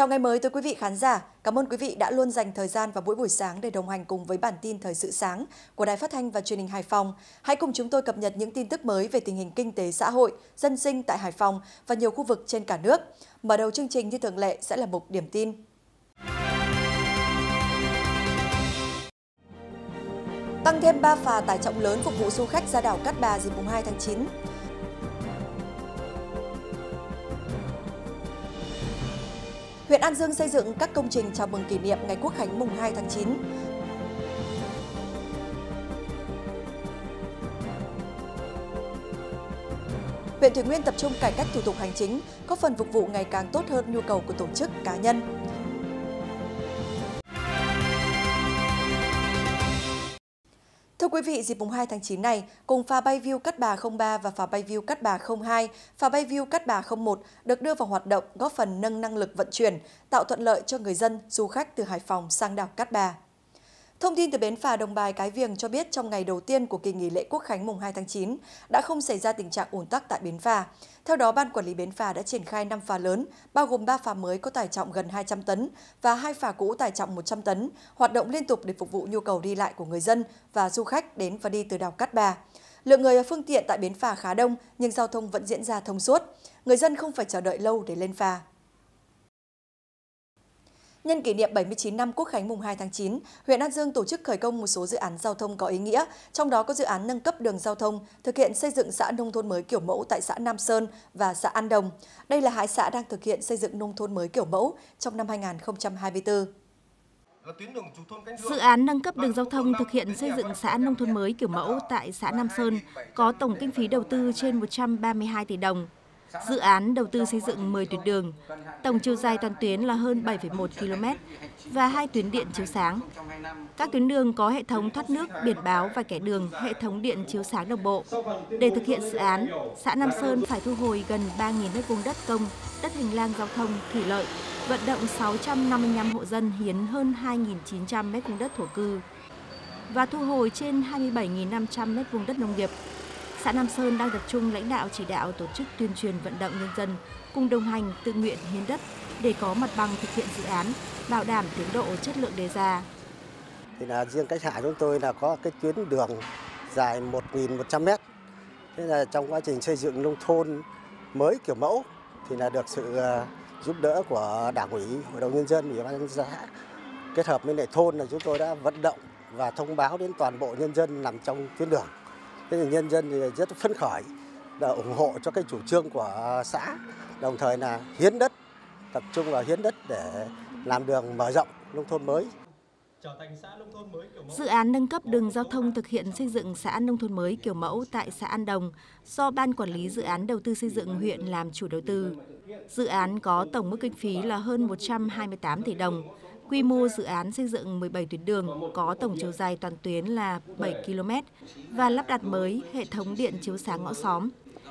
Chào ngày mới tới quý vị khán giả. Cảm ơn quý vị đã luôn dành thời gian vào buổi buổi sáng để đồng hành cùng với bản tin thời sự sáng của Đài Phát thanh và Truyền hình Hải Phòng. Hãy cùng chúng tôi cập nhật những tin tức mới về tình hình kinh tế xã hội, dân sinh tại Hải Phòng và nhiều khu vực trên cả nước. Mở đầu chương trình như thường lệ sẽ là mục điểm tin. Tăng thêm 3 phà tải trọng lớn phục vụ du khách ra đảo Cát Bà dịp mùng 2 tháng 9. Huyện An Dương xây dựng các công trình chào mừng kỷ niệm ngày Quốc khánh mùng 2 tháng 9. Huyện Thủy Nguyên tập trung cải cách thủ tục hành chính, góp phần phục vụ ngày càng tốt hơn nhu cầu của tổ chức cá nhân. Quý vị, dịp mùng 2 tháng 9 này, cùng phà bay View Cát Bà 03 và phà bay View Cát Bà 02, phà bay View Cát Bà 01 được đưa vào hoạt động góp phần nâng năng lực vận chuyển, tạo thuận lợi cho người dân, du khách từ Hải Phòng sang đảo Cát Bà. Thông tin từ bến phà Đồng Bài Cái Viềng cho biết trong ngày đầu tiên của kỳ nghỉ lễ Quốc khánh mùng 2 tháng 9 đã không xảy ra tình trạng ùn tắc tại bến phà. Theo đó, Ban Quản lý Bến phà đã triển khai 5 phà lớn, bao gồm 3 phà mới có tải trọng gần 200 tấn và 2 phà cũ tải trọng 100 tấn, hoạt động liên tục để phục vụ nhu cầu đi lại của người dân và du khách đến và đi từ đảo Cát Bà. Lượng người và phương tiện tại bến phà khá đông nhưng giao thông vẫn diễn ra thông suốt. Người dân không phải chờ đợi lâu để lên phà. Nhân kỷ niệm 79 năm Quốc khánh mùng 2 tháng 9, huyện An Dương tổ chức khởi công một số dự án giao thông có ý nghĩa, trong đó có dự án nâng cấp đường giao thông, thực hiện xây dựng xã nông thôn mới kiểu mẫu tại xã Nam Sơn và xã An Đồng. Đây là hai xã đang thực hiện xây dựng nông thôn mới kiểu mẫu trong năm 2024. Dự án nâng cấp đường giao thông thực hiện xây dựng xã nông thôn mới kiểu mẫu tại xã Nam Sơn có tổng kinh phí đầu tư trên 132 tỷ đồng, Dự án đầu tư xây dựng 10 tuyến đường, tổng chiều dài toàn tuyến là hơn 7,1 km và hai tuyến điện chiếu sáng. Các tuyến đường có hệ thống thoát nước, biển báo và kẻ đường, hệ thống điện chiếu sáng đồng bộ. Để thực hiện dự án, xã Nam Sơn phải thu hồi gần 3.000 m2 đất công, đất hành lang giao thông, thủy lợi, vận động 655 hộ dân hiến hơn 2.900 m2 đất thổ cư và thu hồi trên 27.500 m2 đất nông nghiệp xã Nam Sơn đang tập trung lãnh đạo chỉ đạo tổ chức tuyên truyền vận động nhân dân cùng đồng hành tự nguyện hiến đất để có mặt bằng thực hiện dự án, bảo đảm tiến độ chất lượng đề ra. Thì là riêng cái xã chúng tôi là có cái tuyến đường dài 1.100 mét. Thế là trong quá trình xây dựng nông thôn mới kiểu mẫu thì là được sự ờ, giúp đỡ của đảng ủy, hội đồng nhân dân, ủy ban nhân dân xã kết hợp với lại thôn là chúng tôi đã vận động và thông báo đến toàn bộ nhân dân nằm trong tuyến đường Thế thì nhân dân thì rất phấn khởi là ủng hộ cho cái chủ trương của xã, đồng thời là hiến đất, tập trung vào hiến đất để làm đường mở rộng nông thôn mới. Dự án nâng cấp đường giao thông thực hiện xây dựng xã nông thôn mới kiểu mẫu tại xã An Đồng do Ban Quản lý Dự án Đầu tư xây dựng huyện làm chủ đầu tư. Dự án có tổng mức kinh phí là hơn 128 tỷ đồng, Quy mô dự án xây dựng 17 tuyến đường có tổng chiều dài toàn tuyến là 7 km và lắp đặt mới hệ thống điện chiếu sáng ngõ xóm.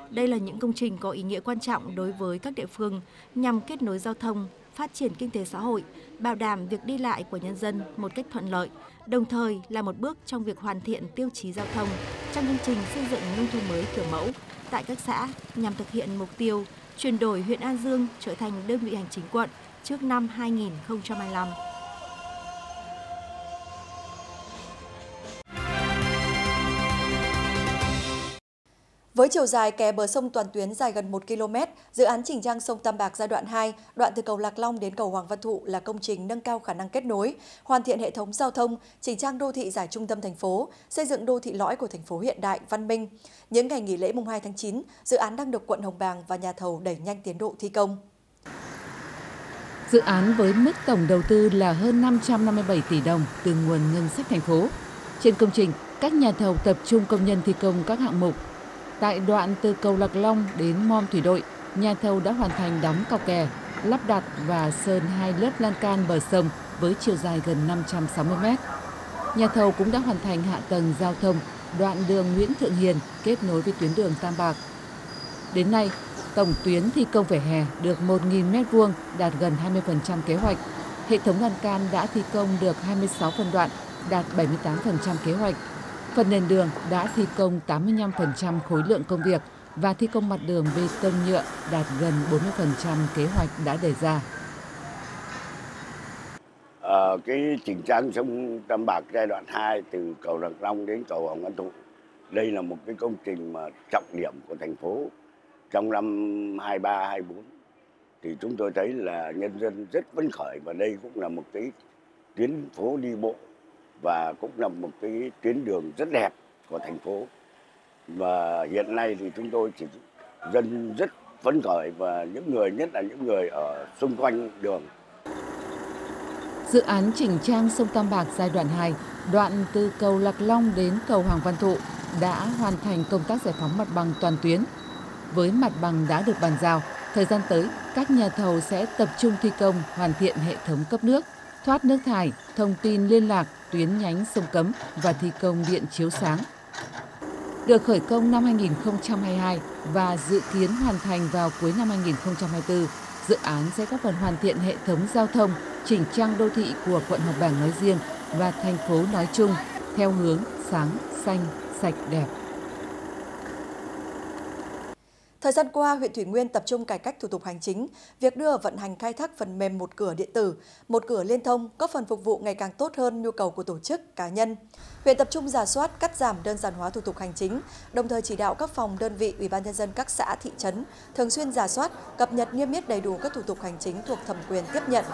Đây là những công trình có ý nghĩa quan trọng đối với các địa phương nhằm kết nối giao thông, phát triển kinh tế xã hội, bảo đảm việc đi lại của nhân dân một cách thuận lợi, đồng thời là một bước trong việc hoàn thiện tiêu chí giao thông trong chương trình xây dựng nông thôn mới kiểu mẫu tại các xã nhằm thực hiện mục tiêu chuyển đổi huyện An Dương trở thành đơn vị hành chính quận trước năm 2025. Với chiều dài kè bờ sông toàn tuyến dài gần 1 km, dự án chỉnh trang sông Tam Bạc giai đoạn 2, đoạn từ cầu Lạc Long đến cầu Hoàng Văn Thụ là công trình nâng cao khả năng kết nối, hoàn thiện hệ thống giao thông, chỉnh trang đô thị giải trung tâm thành phố, xây dựng đô thị lõi của thành phố hiện đại, văn minh. Những ngày nghỉ lễ mùng 2 tháng 9, dự án đang được quận Hồng Bàng và nhà thầu đẩy nhanh tiến độ thi công. Dự án với mức tổng đầu tư là hơn 557 tỷ đồng từ nguồn ngân sách thành phố. Trên công trình, các nhà thầu tập trung công nhân thi công các hạng mục Tại đoạn từ cầu Lạc Long đến Mom Thủy Đội, nhà thầu đã hoàn thành đóng cọc kè, lắp đặt và sơn hai lớp lan can bờ sông với chiều dài gần 560 mét. Nhà thầu cũng đã hoàn thành hạ tầng giao thông đoạn đường Nguyễn Thượng Hiền kết nối với tuyến đường Tam Bạc. Đến nay, tổng tuyến thi công vỉa hè được 1.000 m2 đạt gần 20% kế hoạch. Hệ thống lan can đã thi công được 26 phân đoạn, đạt 78% kế hoạch. Phần nền đường đã thi công 85% khối lượng công việc và thi công mặt đường bê tông nhựa đạt gần 40% kế hoạch đã đề ra. Ờ, cái chỉnh trang sông Tam Bạc giai đoạn 2 từ cầu Rạng Long đến cầu Hồng An Thụ đây là một cái công trình mà trọng điểm của thành phố trong năm 23 24 thì chúng tôi thấy là nhân dân rất phấn khởi và đây cũng là một cái tuyến phố đi bộ và cũng là một cái tuyến đường rất đẹp của thành phố. Và hiện nay thì chúng tôi chỉ dân rất phấn khởi và những người nhất là những người ở xung quanh đường. Dự án chỉnh trang sông Tam Bạc giai đoạn 2, đoạn từ cầu Lạc Long đến cầu Hoàng Văn Thụ đã hoàn thành công tác giải phóng mặt bằng toàn tuyến. Với mặt bằng đã được bàn giao, thời gian tới, các nhà thầu sẽ tập trung thi công hoàn thiện hệ thống cấp nước, thoát nước thải, thông tin liên lạc, tuyến nhánh sông Cấm và thi công điện chiếu sáng. Được khởi công năm 2022 và dự kiến hoàn thành vào cuối năm 2024, dự án sẽ góp phần hoàn thiện hệ thống giao thông, chỉnh trang đô thị của quận Hồng Bàng nói riêng và thành phố nói chung theo hướng sáng, xanh, sạch đẹp. Thời gian qua, huyện Thủy Nguyên tập trung cải cách thủ tục hành chính, việc đưa vận hành khai thác phần mềm một cửa điện tử, một cửa liên thông góp phần phục vụ ngày càng tốt hơn nhu cầu của tổ chức, cá nhân. Huyện tập trung giả soát, cắt giảm đơn giản hóa thủ tục hành chính, đồng thời chỉ đạo các phòng đơn vị Ủy ban nhân dân các xã thị trấn thường xuyên giả soát, cập nhật niêm yết đầy đủ các thủ tục hành chính thuộc thẩm quyền tiếp nhận,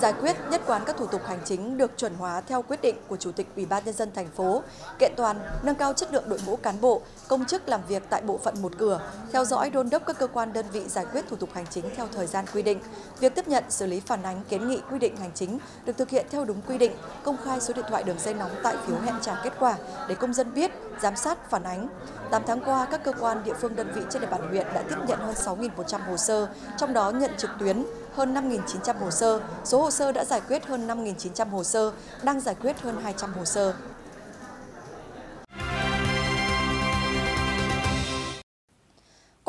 giải quyết nhất quán các thủ tục hành chính được chuẩn hóa theo quyết định của Chủ tịch Ủy ban nhân dân thành phố, kiện toàn, nâng cao chất lượng đội ngũ cán bộ, công chức làm việc tại bộ phận một cửa, theo dõi đôn đốc các cơ quan đơn vị giải quyết thủ tục hành chính theo thời gian quy định. Việc tiếp nhận, xử lý phản ánh, kiến nghị quy định hành chính được thực hiện theo đúng quy định, công khai số điện thoại đường dây nóng tại phiếu hẹn trả kết quả để công dân biết, giám sát, phản ánh. 8 tháng qua, các cơ quan địa phương đơn vị trên địa bàn huyện đã tiếp nhận hơn 6.100 hồ sơ, trong đó nhận trực tuyến hơn 5.900 hồ sơ, số hồ sơ đã giải quyết hơn 5.900 hồ sơ, đang giải quyết hơn 200 hồ sơ.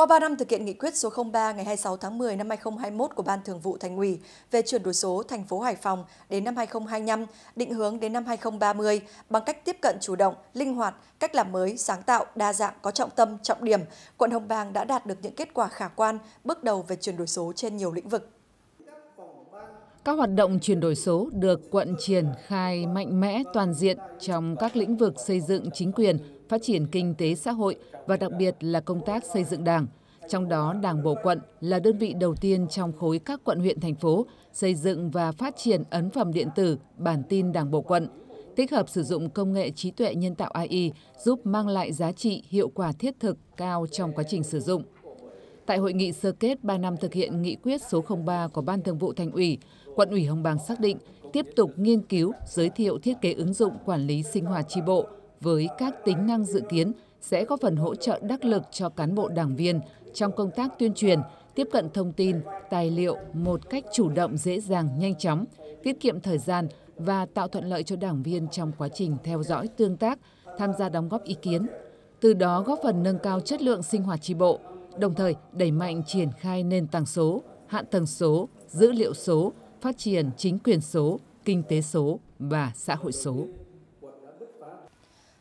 Qua 3 năm thực hiện nghị quyết số 03 ngày 26 tháng 10 năm 2021 của Ban Thường vụ Thành ủy về chuyển đổi số thành phố Hải Phòng đến năm 2025, định hướng đến năm 2030 bằng cách tiếp cận chủ động, linh hoạt, cách làm mới, sáng tạo, đa dạng, có trọng tâm, trọng điểm, quận Hồng Bàng đã đạt được những kết quả khả quan bước đầu về chuyển đổi số trên nhiều lĩnh vực. Các hoạt động chuyển đổi số được quận triển khai mạnh mẽ toàn diện trong các lĩnh vực xây dựng chính quyền, phát triển kinh tế xã hội và đặc biệt là công tác xây dựng đảng. Trong đó, Đảng Bộ quận là đơn vị đầu tiên trong khối các quận huyện thành phố xây dựng và phát triển ấn phẩm điện tử bản tin Đảng Bộ quận, tích hợp sử dụng công nghệ trí tuệ nhân tạo AI giúp mang lại giá trị hiệu quả thiết thực cao trong quá trình sử dụng. Tại hội nghị sơ kết 3 năm thực hiện nghị quyết số 03 của Ban Thường vụ Thành ủy, quận ủy Hồng Bàng xác định tiếp tục nghiên cứu, giới thiệu thiết kế ứng dụng quản lý sinh hoạt tri bộ với các tính năng dự kiến sẽ có phần hỗ trợ đắc lực cho cán bộ đảng viên trong công tác tuyên truyền, tiếp cận thông tin, tài liệu một cách chủ động, dễ dàng, nhanh chóng, tiết kiệm thời gian và tạo thuận lợi cho đảng viên trong quá trình theo dõi tương tác, tham gia đóng góp ý kiến. Từ đó góp phần nâng cao chất lượng sinh hoạt tri bộ, đồng thời đẩy mạnh triển khai nền tảng số, hạ tầng số, dữ liệu số, phát triển chính quyền số, kinh tế số và xã hội số.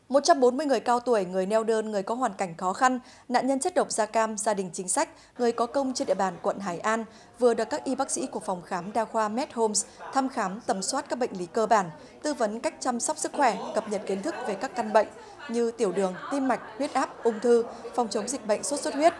140 người cao tuổi, người neo đơn, người có hoàn cảnh khó khăn, nạn nhân chất độc da cam, gia đình chính sách, người có công trên địa bàn quận Hải An vừa được các y bác sĩ của phòng khám đa khoa MedHomes thăm khám tầm soát các bệnh lý cơ bản, tư vấn cách chăm sóc sức khỏe, cập nhật kiến thức về các căn bệnh như tiểu đường, tim mạch, huyết áp, ung thư, phòng chống dịch bệnh sốt xuất huyết.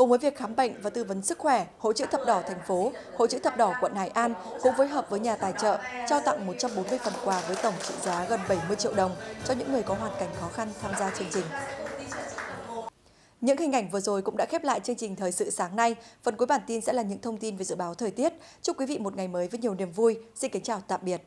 Cùng với việc khám bệnh và tư vấn sức khỏe, Hội chữ thập đỏ thành phố, Hội chữ thập đỏ quận Hải An cũng phối hợp với nhà tài trợ trao tặng 140 phần quà với tổng trị giá gần 70 triệu đồng cho những người có hoàn cảnh khó khăn tham gia chương trình. Những hình ảnh vừa rồi cũng đã khép lại chương trình Thời sự sáng nay. Phần cuối bản tin sẽ là những thông tin về dự báo thời tiết. Chúc quý vị một ngày mới với nhiều niềm vui. Xin kính chào tạm biệt.